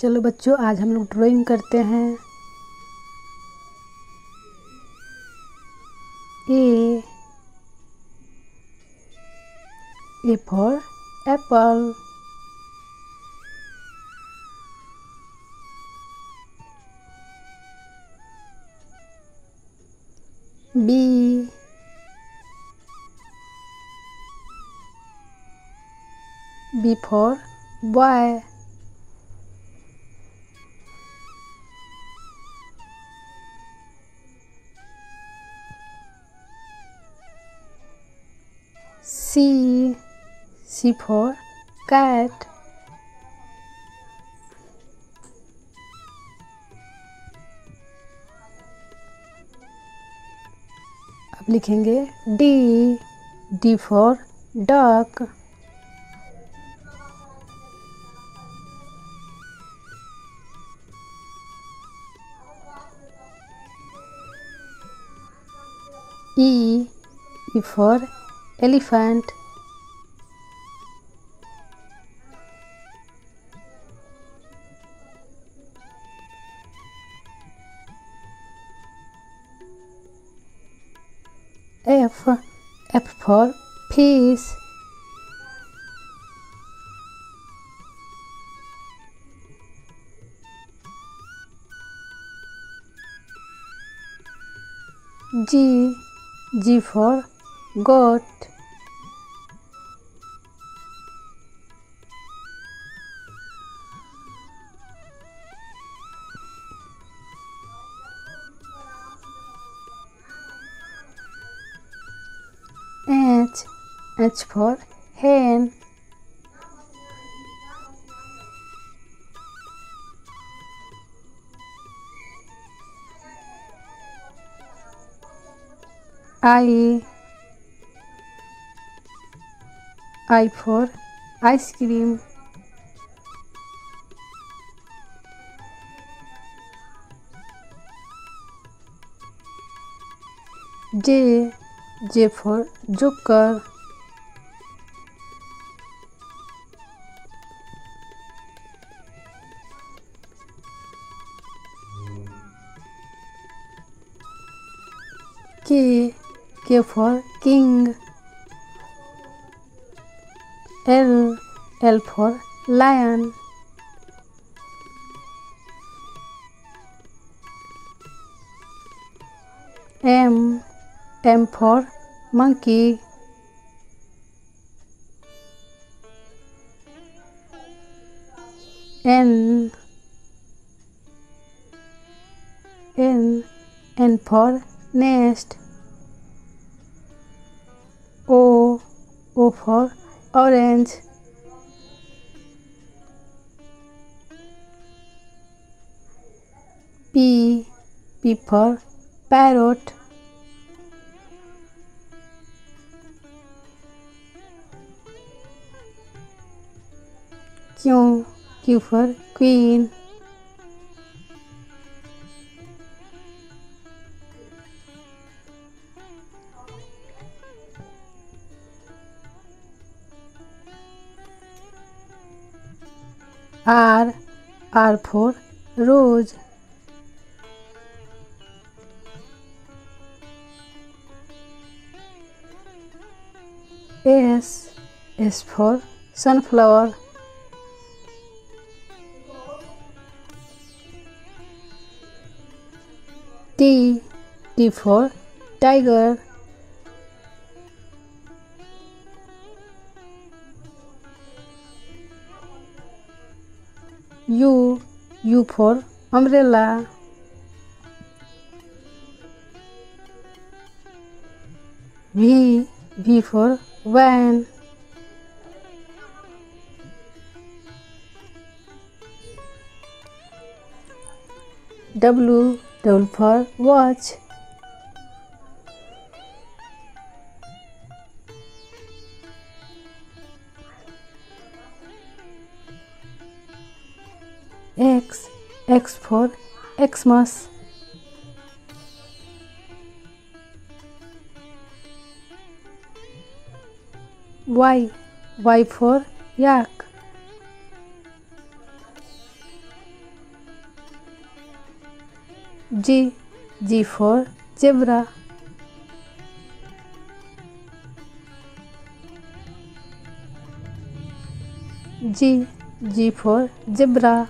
चलो बच्चों, आज हम लोग ड्राइंग करते हैं A A for apple B B for boy. C C for cat. अब लिखेंगे D D for duck. E E for elephant. F F for fish. G G for goat. H H for hen. I I for ice cream. J J for joker. K K for king. L L for lion. M M for monkey. N N N for nest. O O for orange. P P for parrot. क्यों? Q for queen R R for rose S S for sunflower T T for tiger. U U for umbrella. V V for van. W W for watch. X X for Xmas. Y Y for yak. G. G for zebra. G. G for zebra.